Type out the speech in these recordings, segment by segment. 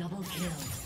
Double kill.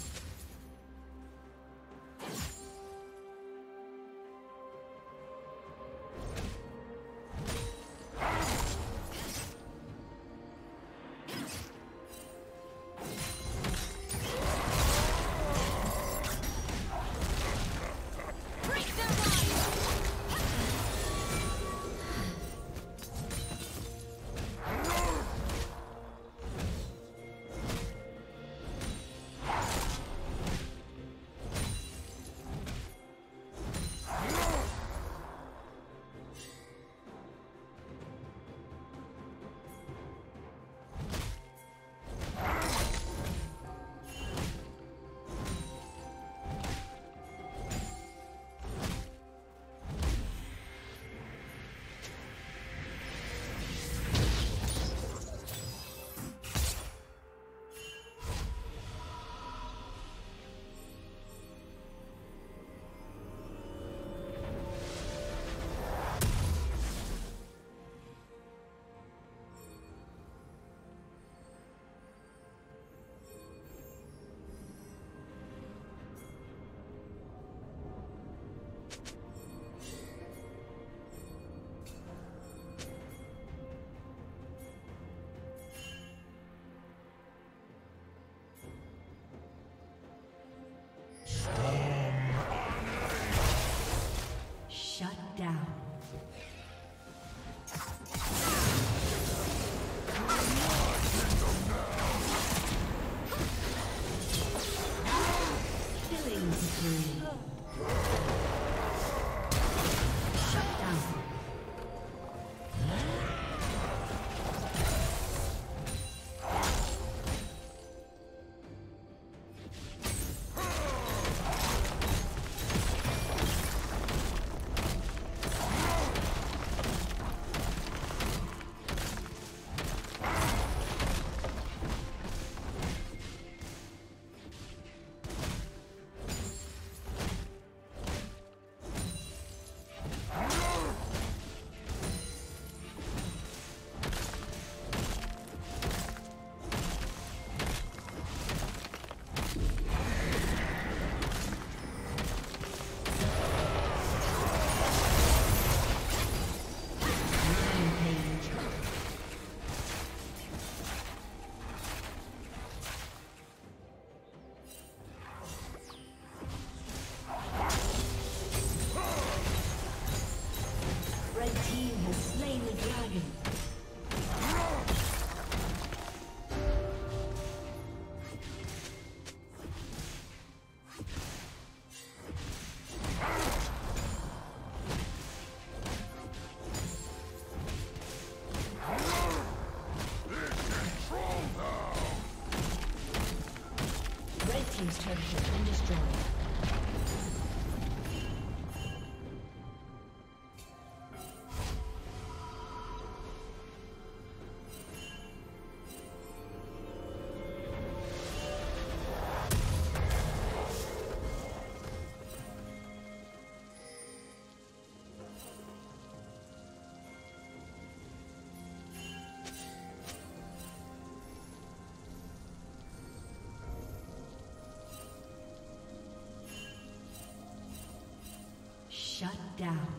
Shut down.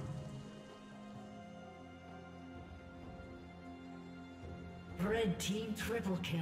Red team triple kill.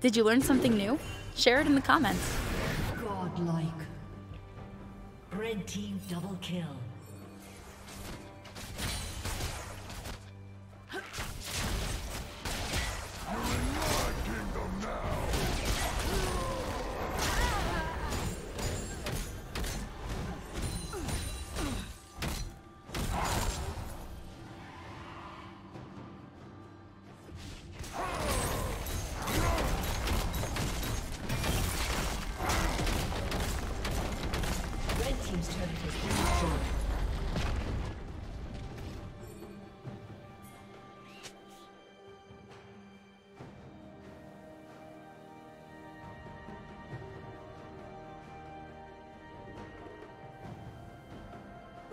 Did you learn something new? Share it in the comments. Godlike. Red team double kill.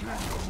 Kingdom.